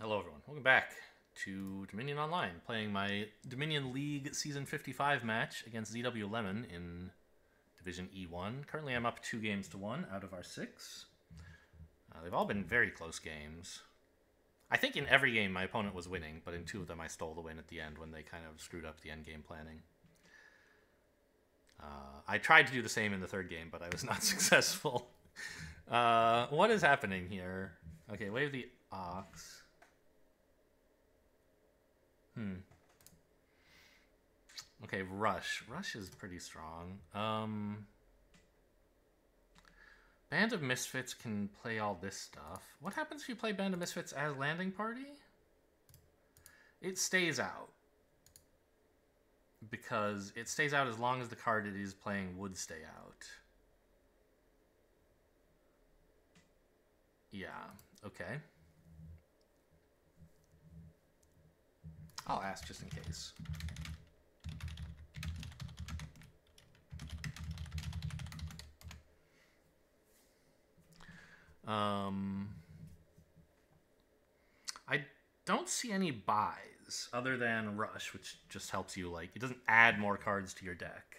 Hello, everyone. Welcome back to Dominion Online, playing my Dominion League Season 55 match against ZW Lemon in Division E1. Currently, I'm up two games to one out of our six. Uh, they've all been very close games. I think in every game my opponent was winning, but in two of them I stole the win at the end when they kind of screwed up the end game planning. Uh, I tried to do the same in the third game, but I was not successful. Uh, what is happening here? Okay, wave the ox. Hmm. Okay, Rush. Rush is pretty strong. Um, Band of Misfits can play all this stuff. What happens if you play Band of Misfits as Landing Party? It stays out. Because it stays out as long as the card it is playing would stay out. Yeah, okay. I'll ask just in case. Um, I don't see any buys other than Rush, which just helps you, like, it doesn't add more cards to your deck.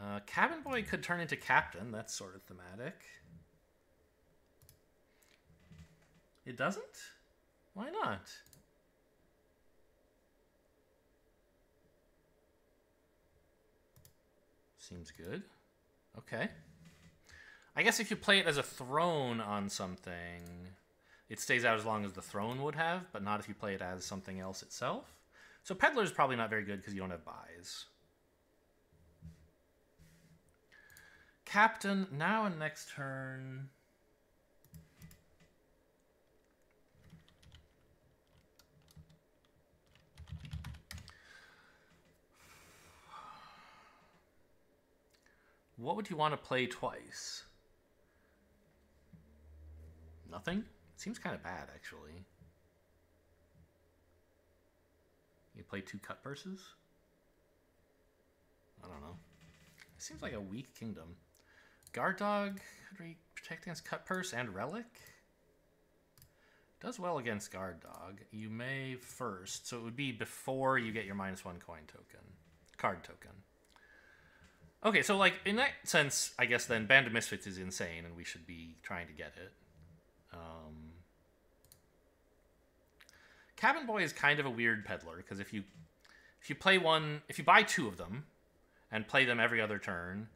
Uh, Cabin Boy could turn into Captain. That's sort of thematic. It doesn't? Why not? Seems good. Okay. I guess if you play it as a throne on something, it stays out as long as the throne would have, but not if you play it as something else itself. So Peddler is probably not very good because you don't have buys. Captain, now and next turn... What would you want to play twice? Nothing? Seems kind of bad, actually. You play two cut purses? I don't know. It seems like a weak kingdom. Guard Dog could protect against cut purse and relic. Does well against guard dog. You may first, so it would be before you get your minus one coin token, card token. Okay, so like in that sense, I guess then Band of Misfits is insane, and we should be trying to get it. Um, Cabin Boy is kind of a weird peddler because if you if you play one, if you buy two of them and play them every other turn,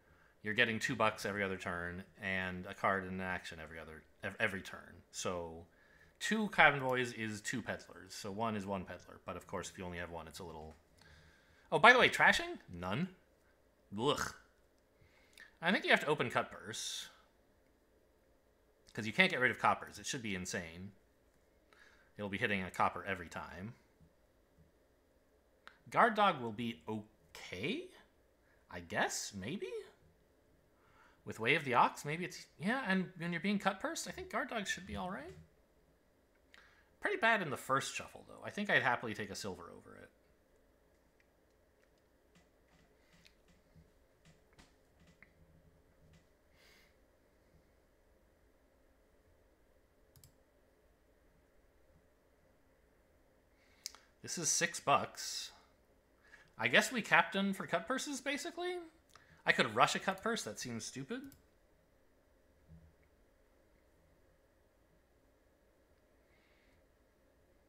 you're getting two bucks every other turn and a card in action every other every turn. So two Cabin Boys is two peddlers. So one is one peddler, but of course if you only have one, it's a little. Oh, by the way, trashing none. Ugh. I think you have to open cut purse. Because you can't get rid of coppers. It should be insane. It'll be hitting a copper every time. Guard dog will be okay? I guess, maybe? With Way of the Ox, maybe it's... Yeah, and when you're being cut purse, I think guard dog should be alright. Pretty bad in the first shuffle, though. I think I'd happily take a silver over it. This is six bucks. I guess we captain for cut purses, basically? I could rush a cut purse. That seems stupid.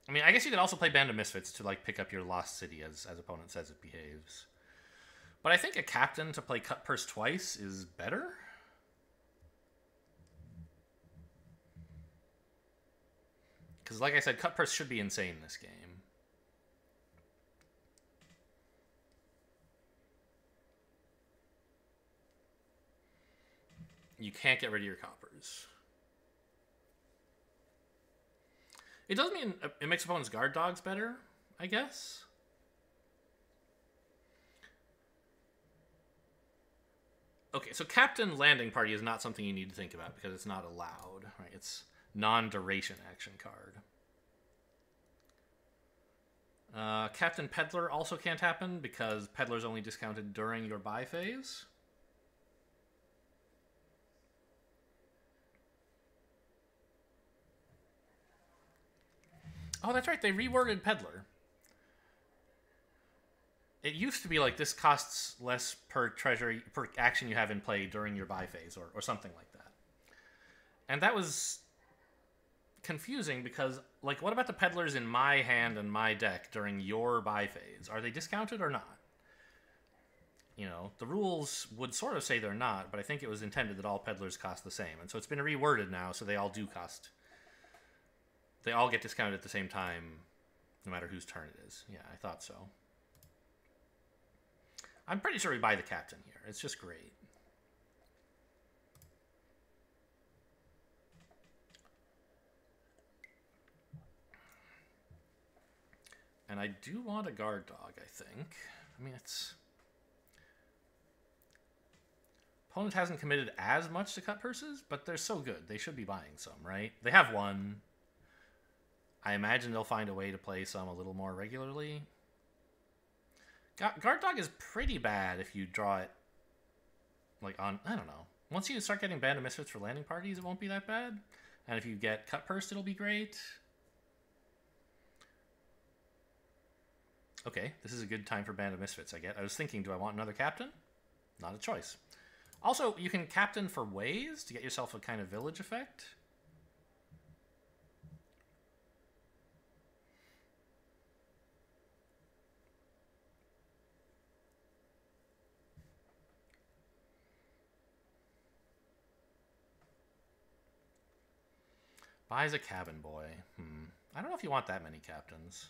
I mean, I guess you could also play Band of Misfits to, like, pick up your Lost City as, as opponent says it behaves. But I think a captain to play cut purse twice is better. Because, like I said, cut purse should be insane this game. You can't get rid of your coppers. It does mean it makes opponents guard dogs better, I guess. Okay, so captain landing party is not something you need to think about because it's not allowed, right? It's non-duration action card. Uh, Captain Peddler also can't happen because Peddler's only discounted during your buy phase. Oh, that's right. They reworded Peddler. It used to be like this costs less per treasure per action you have in play during your buy phase or, or something like that. And that was confusing because like what about the peddlers in my hand and my deck during your buy phase? Are they discounted or not? You know, the rules would sort of say they're not, but I think it was intended that all peddlers cost the same. And so it's been reworded now so they all do cost they all get discounted at the same time no matter whose turn it is. Yeah, I thought so. I'm pretty sure we buy the captain here. It's just great. And I do want a guard dog, I think. I mean, it's... Opponent hasn't committed as much to cut purses, but they're so good. They should be buying some, right? They have one. I imagine they'll find a way to play some a little more regularly. Guard dog is pretty bad if you draw it, like, on... I don't know. Once you start getting Band of Misfits for landing parties, it won't be that bad. And if you get cut purse, it'll be great. Okay, this is a good time for Band of Misfits, I get. I was thinking, do I want another captain? Not a choice. Also, you can captain for ways to get yourself a kind of village effect. Buys a cabin boy. Hmm. I don't know if you want that many captains.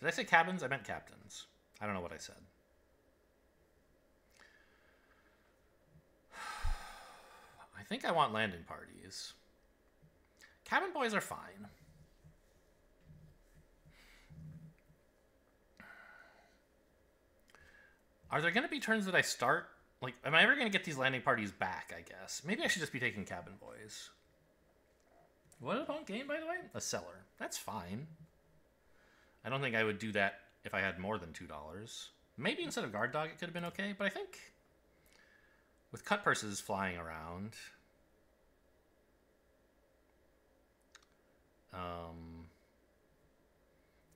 Did I say cabins? I meant captains. I don't know what I said. I think I want landing parties. Cabin boys are fine. Are there going to be turns that I start? Like, am I ever going to get these landing parties back, I guess? Maybe I should just be taking cabin boys. What about game, by the way? A Cellar. That's fine. I don't think I would do that if I had more than $2. Maybe instead of guard dog it could have been okay, but I think with cut purses flying around, um,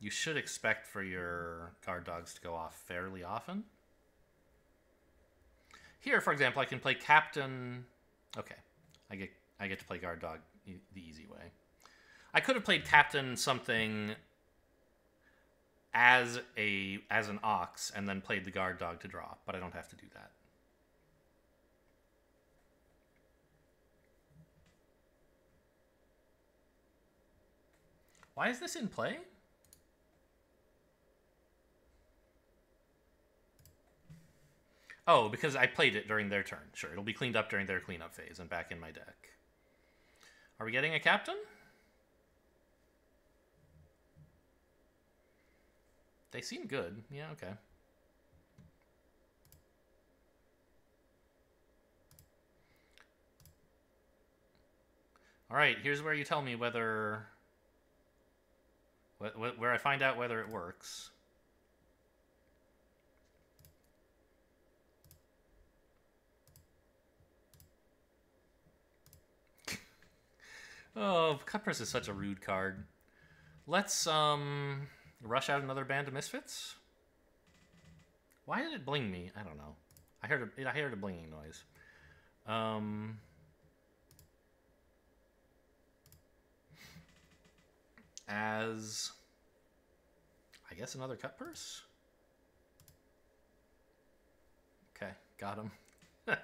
you should expect for your guard dogs to go off fairly often. Here, for example, I can play captain. Okay, I get I get to play guard dog the easy way. I could have played captain something as a as an ox and then played the guard dog to draw, but I don't have to do that. Why is this in play? Oh, because I played it during their turn. Sure, it'll be cleaned up during their cleanup phase and back in my deck. Are we getting a captain? They seem good. Yeah, okay. All right, here's where you tell me whether... Where I find out whether it works. Oh, Cutpurse is such a rude card. Let's, um... Rush out another band of misfits? Why did it bling me? I don't know. I heard a, I heard a blinging noise. Um, as I guess another cut purse. Okay, got him.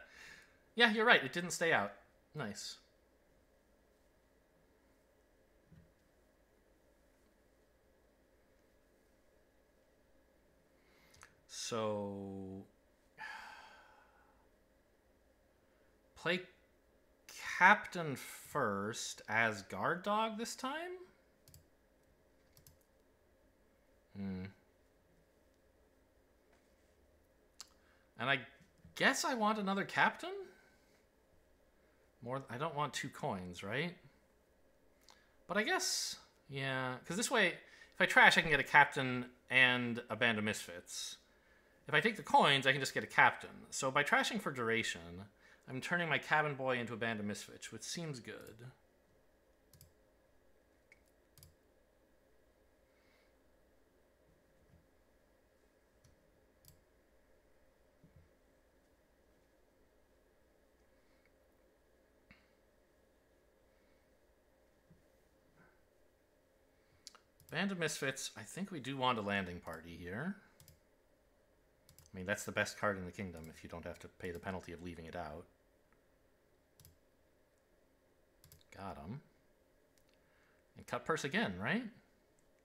yeah, you're right. It didn't stay out. Nice. So play captain first as guard dog this time? Hmm. And I guess I want another captain? More I don't want two coins, right? But I guess yeah, cuz this way if I trash I can get a captain and a band of misfits. If I take the coins, I can just get a captain. So by trashing for duration, I'm turning my cabin boy into a band of misfits, which seems good. Band of Misfits, I think we do want a landing party here. I mean, that's the best card in the kingdom if you don't have to pay the penalty of leaving it out. Got him. And cut purse again, right?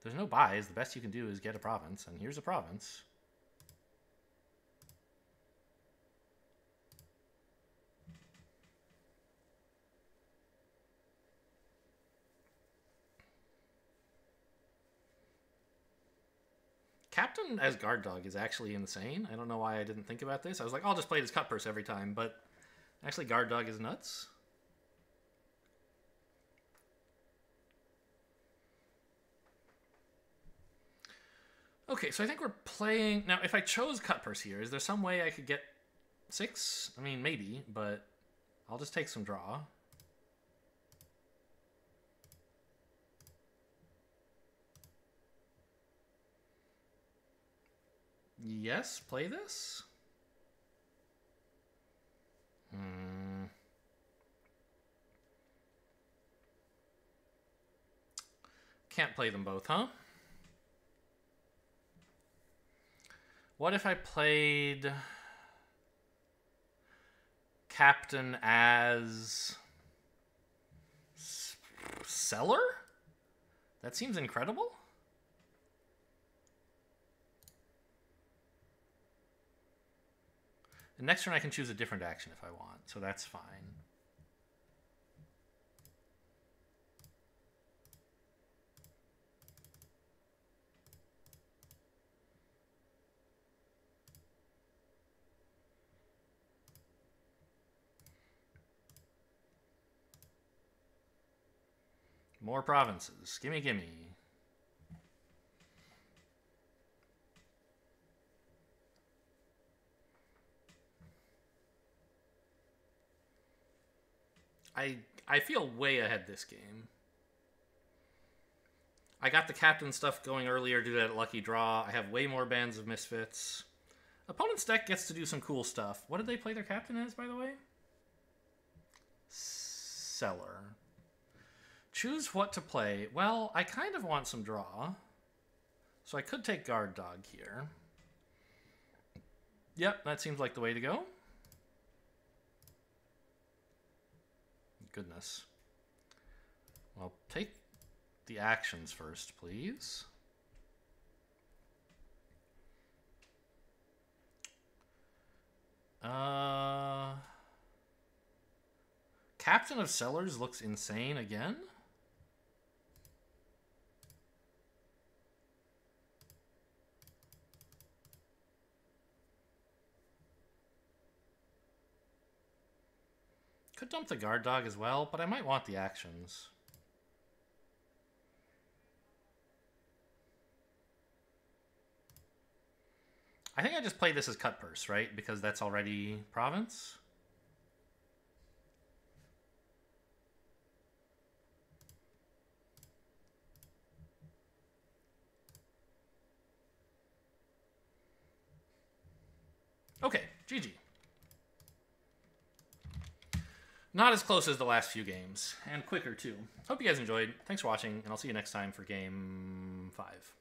There's no buys. The best you can do is get a province, and here's a province. Captain as guard dog is actually insane. I don't know why I didn't think about this. I was like, I'll just play it as cut purse every time, but actually guard dog is nuts. Okay, so I think we're playing now. If I chose cut purse here, is there some way I could get six? I mean, maybe, but I'll just take some draw. Yes, play this. Hmm. Can't play them both, huh? What if I played Captain as Cellar? That seems incredible. The next turn I can choose a different action if I want, so that's fine. More provinces. Gimme, gimme. I I feel way ahead this game. I got the captain stuff going earlier due to that lucky draw. I have way more bands of misfits. Opponent's deck gets to do some cool stuff. What did they play their captain as, by the way? Cellar. Choose what to play. Well, I kind of want some draw. So I could take guard dog here. Yep, that seems like the way to go. Goodness. Well, take the actions first, please. Uh, Captain of Cellars looks insane again. Could dump the guard dog as well, but I might want the actions. I think I just play this as cut purse, right? Because that's already province. Okay, GG. Not as close as the last few games, and quicker too. Hope you guys enjoyed. Thanks for watching, and I'll see you next time for game five.